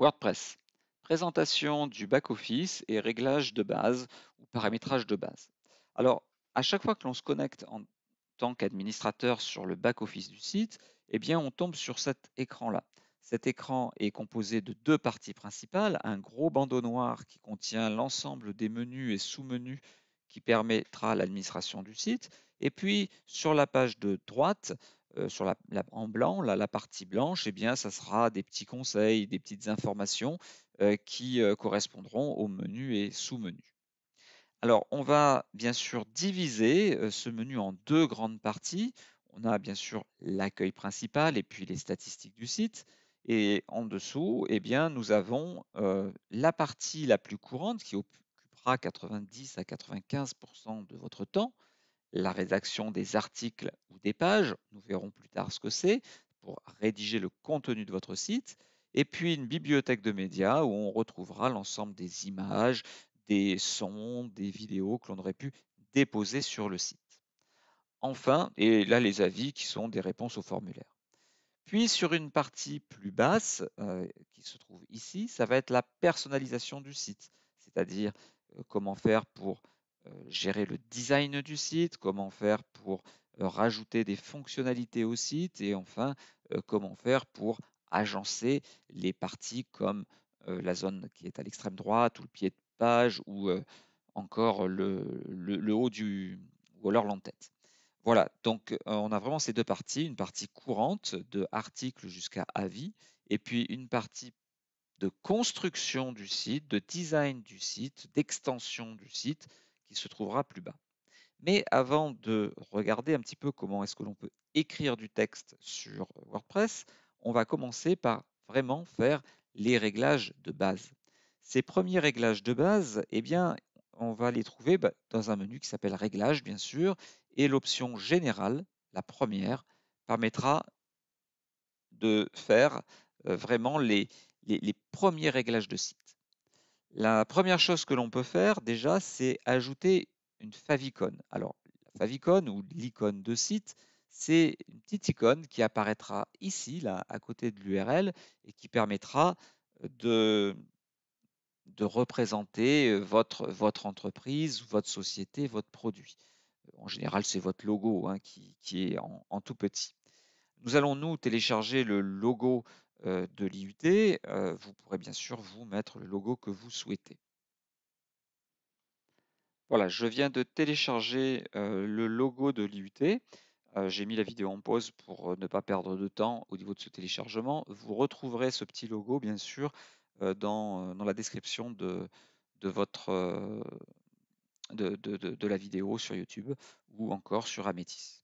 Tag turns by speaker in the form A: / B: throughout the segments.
A: WordPress. Présentation du back-office et réglage de base ou paramétrage de base. Alors, à chaque fois que l'on se connecte en tant qu'administrateur sur le back-office du site, eh bien, on tombe sur cet écran-là. Cet écran est composé de deux parties principales, un gros bandeau noir qui contient l'ensemble des menus et sous-menus qui permettra l'administration du site. Et puis, sur la page de droite, euh, sur la, en blanc, la, partie blanche, eh bien, ça sera des petits conseils, des petites informations euh, qui euh, correspondront au menu et sous-menu. Alors, on va bien sûr diviser ce menu en deux grandes parties. On a bien sûr l'accueil principal et puis les statistiques du site. Et en dessous, eh bien, nous avons la partie la plus courante qui occupera 90 à 95% de votre temps, la rédaction des articles ou des pages, nous verrons plus tard ce que c'est, pour rédiger le contenu de votre site, et puis une bibliothèque de médias où on retrouvera l'ensemble des images, des sons, des vidéos que l'on aurait pu déposer sur le site. Enfin, et là les avis qui sont des réponses au formulaire. Puis sur une partie plus basse, euh, qui se trouve ici, ça va être la personnalisation du site, c'est-à-dire euh, comment faire pour gérer le design du site, comment faire pour euh, rajouter des fonctionnalités au site et enfin euh, comment faire pour agencer les parties comme la zone qui est à l'extrême droite ou le pied de page ou encore le, haut du ou alors l'entête. Voilà, donc on a vraiment ces deux parties, une partie courante de articles jusqu'à avis et puis une partie de construction du site, de design du site, d'extension du site se trouvera plus bas. Mais avant de regarder un petit peu comment est-ce que l'on peut écrire du texte sur WordPress, on va commencer par vraiment faire les réglages de base. Ces premiers réglages de base, eh bien, on va les trouver bah, dans un menu qui s'appelle Réglages, bien sûr, et l'option Générale, la première, permettra de faire euh, vraiment les, les premiers réglages de site. La première chose que l'on peut faire déjà, c'est ajouter une favicon. Alors, la favicon ou l'icône de site, c'est une petite icône qui apparaîtra ici, là, à côté de l'URL, et qui permettra de, représenter votre, entreprise, votre société, votre produit. En général, c'est votre logo hein, qui, est en, tout petit. Nous allons nous télécharger le logo de l'IUT, euh, vous pourrez bien sûr vous mettre le logo que vous souhaitez. Voilà, je viens de télécharger euh, le logo de l'IUT. J'ai mis la vidéo en pause pour ne pas perdre de temps au niveau de ce téléchargement. Vous retrouverez ce petit logo, bien sûr, dans, la description de, de, de, la vidéo sur YouTube ou encore sur Amétis.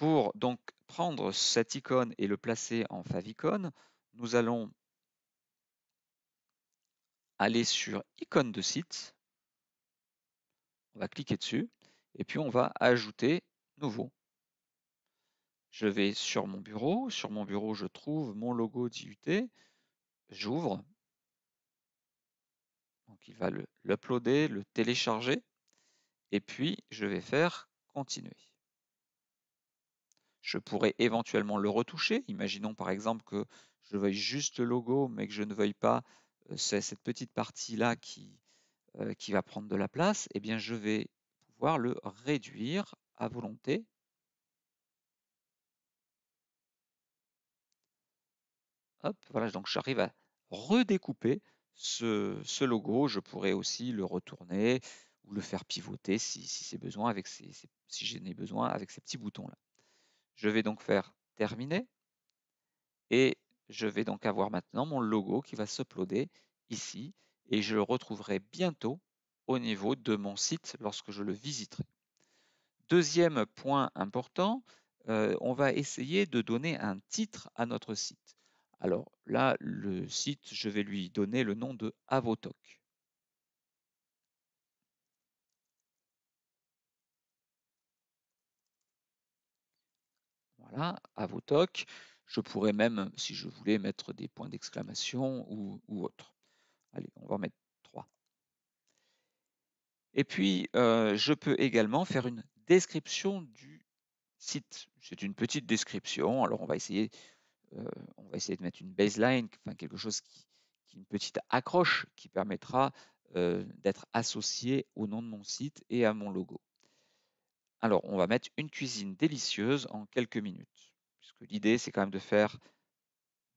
A: Pour donc prendre cette icône et le placer en favicon, nous allons aller sur icône de site. On va cliquer dessus et puis on va ajouter nouveau. Je vais sur mon bureau. Sur mon bureau, je trouve mon logo d'IUT. J'ouvre. Donc il va l'uploader, le télécharger. Et puis je vais faire continuer. Je pourrais éventuellement le retoucher. Imaginons par exemple que je veuille juste le logo, mais que je ne veuille pas cette petite partie-là qui, va prendre de la place. Eh bien, je vais pouvoir le réduire à volonté. Hop, voilà, donc j'arrive à redécouper ce, logo. Je pourrais aussi le retourner ou le faire pivoter si j'en ai besoin avec ces petits boutons là. Je vais donc faire terminer et je vais donc avoir maintenant mon logo qui va s'uploader ici et je le retrouverai bientôt au niveau de mon site lorsque je le visiterai. Deuxième point important, euh, on va essayer de donner un titre à notre site. Alors là, le site, je vais lui donner le nom de Avotoc. Voilà, à vos tocs. Je pourrais même, si je voulais, mettre des points d'exclamation ou, autre. Allez, on va en mettre trois. Et puis, euh, je peux également faire une description du site. C'est une petite description. Alors, on va essayer, euh, on va essayer de mettre une baseline, enfin quelque chose qui, une petite accroche qui permettra d'être associé au nom de mon site et à mon logo. Alors, on va mettre une cuisine délicieuse en quelques minutes, puisque l'idée, c'est quand même de faire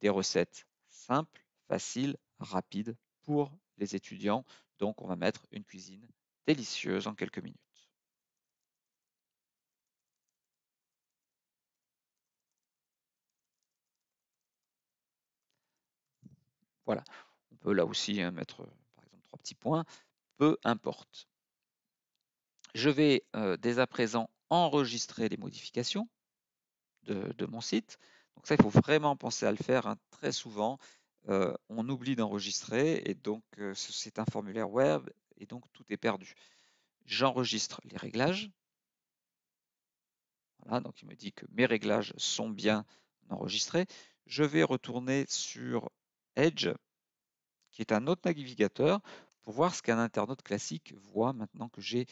A: des recettes simples, faciles, rapides pour les étudiants. Donc, on va mettre une cuisine délicieuse en quelques minutes. Voilà, on peut là aussi hein, mettre par exemple trois petits points, peu importe. Je vais dès à présent enregistrer les modifications de, mon site. Donc ça, il faut vraiment penser à le faire hein. très souvent. On oublie d'enregistrer et donc c'est un formulaire web et donc tout est perdu. J'enregistre les réglages. Voilà, donc il me dit que mes réglages sont bien enregistrés. Je vais retourner sur Edge, qui est un autre navigateur, pour voir ce qu'un internaute classique voit maintenant que j'ai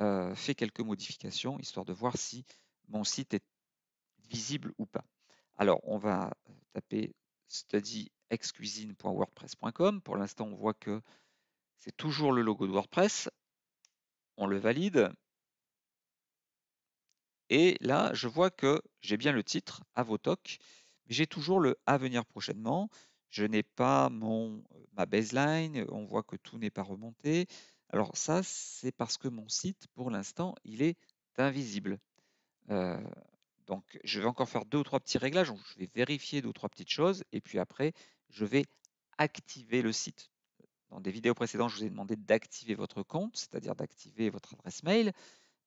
A: euh, fait quelques modifications, histoire de voir si mon site est visible ou pas. Alors, on va euh, taper studyexcuisine.wordpress.com. Pour l'instant, on voit que c'est toujours le logo de WordPress. On le valide. Et là, je vois que j'ai bien le titre, Avotoc, mais j'ai toujours le à venir prochainement. Je n'ai pas mon, euh, ma baseline, on voit que tout n'est pas remonté. Alors ça, c'est parce que mon site, pour l'instant, il est invisible. Euh, donc, je vais encore faire deux ou trois petits réglages. je vais vérifier deux ou trois petites choses. Et puis après, je vais activer le site. Dans des vidéos précédentes, je vous ai demandé d'activer votre compte, c'est-à-dire d'activer votre adresse mail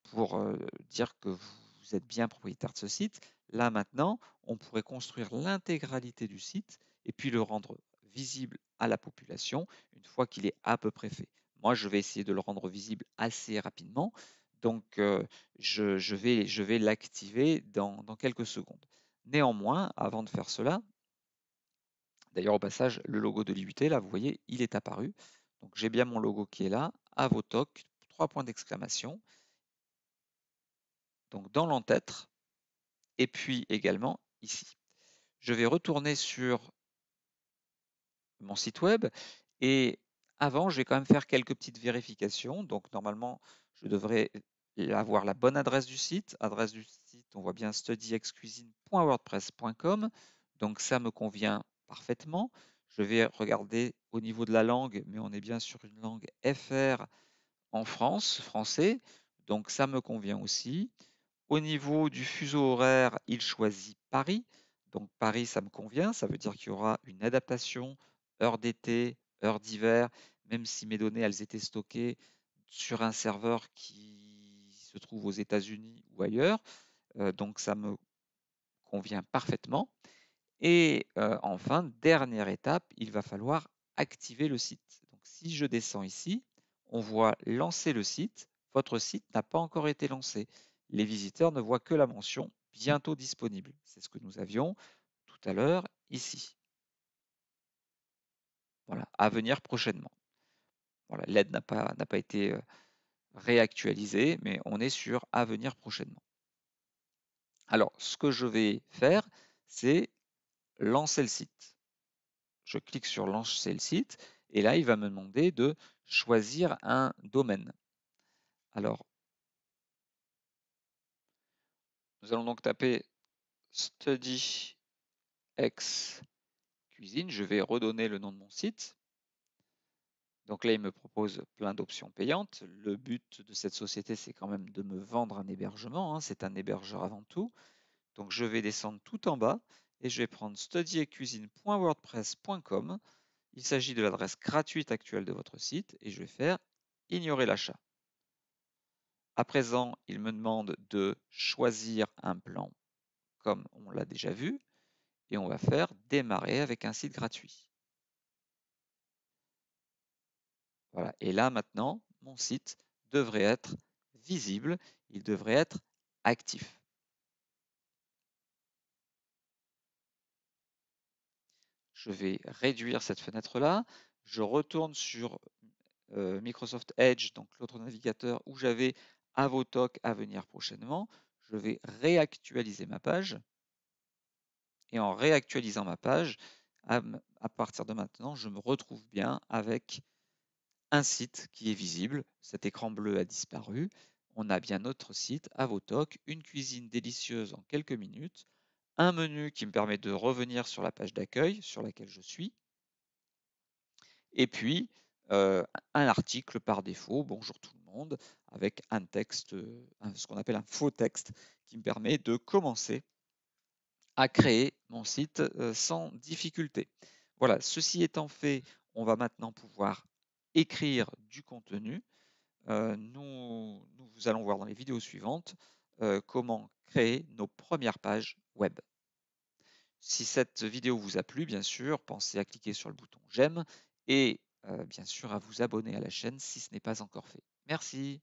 A: pour euh, dire que vous êtes bien propriétaire de ce site. Là, maintenant, on pourrait construire l'intégralité du site et puis le rendre visible à la population une fois qu'il est à peu près fait. Moi, je vais essayer de le rendre visible assez rapidement. Donc, euh, je, vais, l'activer dans, quelques secondes. Néanmoins, avant de faire cela, d'ailleurs au passage, le logo de l'IUT, là, vous voyez, il est apparu. Donc, j'ai bien mon logo qui est là, tocs, trois points d'exclamation. Donc, dans l'entête, et puis également ici. Je vais retourner sur mon site web. Et avant, je vais quand même faire quelques petites vérifications. Donc normalement, je devrais avoir la bonne adresse du site. Adresse du site, on voit bien studyexcuisine.wordpress.com. Donc ça me convient parfaitement. Je vais regarder au niveau de la langue, mais on est bien sur une langue FR en France, français. Donc ça me convient aussi. Au niveau du fuseau horaire, il choisit Paris. Donc Paris, ça me convient. Ça veut dire qu'il y aura une adaptation heure d'été, heure d'hiver, même si mes données elles étaient stockées sur un serveur qui se trouve aux États-Unis ou ailleurs. Euh, donc ça me convient parfaitement. Et euh, enfin, dernière étape, il va falloir activer le site. Donc si je descends ici, on voit lancer le site. Votre site n'a pas encore été lancé. Les visiteurs ne voient que la mention bientôt disponible. C'est ce que nous avions tout à l'heure ici. Voilà, à venir prochainement. L'aide n'a pas, été réactualisée, mais on est sur à venir prochainement. Alors, ce que je vais faire, c'est lancer le site. Je clique sur lancer le site et là, il va me demander de choisir un domaine. Alors, nous allons donc taper study cuisine. Je vais redonner le nom de mon site. Donc là, il me propose plein d'options payantes. Le but de cette société, c'est quand même de me vendre un hébergement. Hein. C'est un hébergeur avant tout. Donc je vais descendre tout en bas et je vais prendre studyecuisine.wordpress.com. Il s'agit de l'adresse gratuite actuelle de votre site et je vais faire ignorer l'achat. À présent, il me demande de choisir un plan comme on l'a déjà vu et on va faire démarrer avec un site gratuit. Voilà. Et là maintenant, mon site devrait être visible, il devrait être actif. Je vais réduire cette fenêtre-là. Je retourne sur euh, Microsoft Edge, donc l'autre navigateur où j'avais Avotoc à venir prochainement. Je vais réactualiser ma page et en réactualisant ma page, à, à partir de maintenant, je me retrouve bien avec un site qui est visible. Cet écran bleu a disparu. On a bien notre site, Avotoc, une cuisine délicieuse en quelques minutes, un menu qui me permet de revenir sur la page d'accueil sur laquelle je suis, et puis un article par défaut, bonjour tout le monde, avec un texte, ce qu'on appelle un faux texte, qui me permet de commencer à créer mon site sans difficulté. Voilà, ceci étant fait, on va maintenant pouvoir écrire du contenu. Euh, nous, allons voir dans les vidéos suivantes euh, comment créer nos premières pages web. Si cette vidéo vous a plu, bien sûr, pensez à cliquer sur le bouton j'aime et bien sûr à vous abonner à la chaîne si ce n'est pas encore fait. Merci.